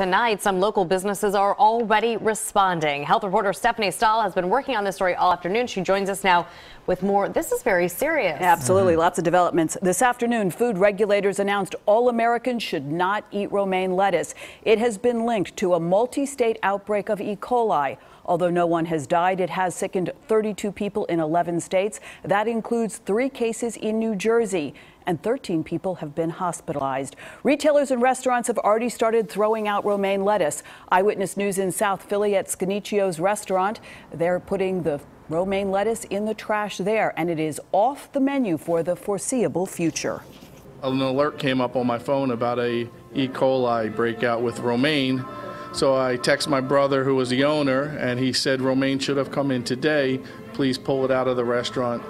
Tonight, some local businesses are already responding. Health reporter Stephanie Stahl has been working on this story all afternoon. She joins us now with more. This is very serious. Absolutely. Lots of developments. This afternoon, food regulators announced all Americans should not eat romaine lettuce. It has been linked to a multi state outbreak of E. coli. Although no one has died, it has sickened 32 people in 11 states. That includes three cases in New Jersey and 13 people have been hospitalized. Retailers and restaurants have already started throwing out romaine lettuce. Eyewitness News in South Philly at Scannicchio's restaurant, they're putting the romaine lettuce in the trash there, and it is off the menu for the foreseeable future. An alert came up on my phone about a E. coli breakout with romaine. So I text my brother, who was the owner, and he said romaine should have come in today. Please pull it out of the restaurant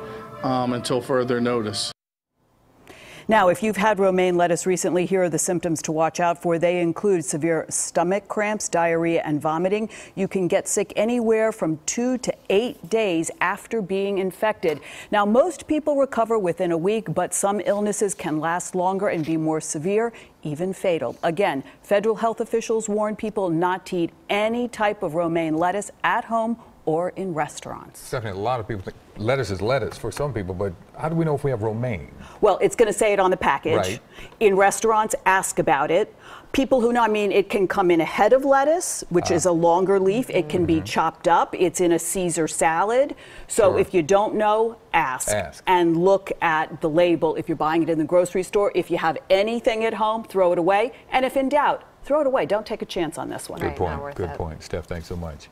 um, until further notice. Now, if you've had romaine lettuce recently, here are the symptoms to watch out for. They include severe stomach cramps, diarrhea, and vomiting. You can get sick anywhere from two to eight days after being infected. Now, most people recover within a week, but some illnesses can last longer and be more severe, even fatal. Again, federal health officials warn people not to eat any type of romaine lettuce at home or in restaurants. Stephanie, a lot of people think lettuce is lettuce for some people, but how do we know if we have romaine? Well, it's going to say it on the package. Right. In restaurants, ask about it. People who know, I mean, it can come in a head of lettuce, which uh, is a longer leaf. It can mm-hmm. be chopped up. It's in a Caesar salad. So sure. if you don't know, ask. ask. And look at the label if you're buying it in the grocery store. If you have anything at home, throw it away. And if in doubt, throw it away. Don't take a chance on this one. Good right, point. Good it. point. Steph, thanks so much.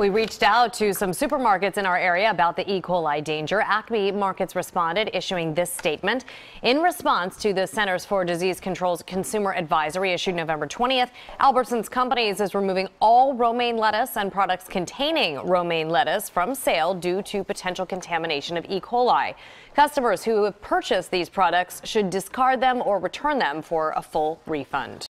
We reached out to some supermarkets in our area about the E. coli danger. Acme Markets responded, issuing this statement. In response to the Centers for Disease Control's consumer advisory issued November 20th, Albertsons Companies is removing all romaine lettuce and products containing romaine lettuce from sale due to potential contamination of E. coli. Customers who have purchased these products should discard them or return them for a full refund.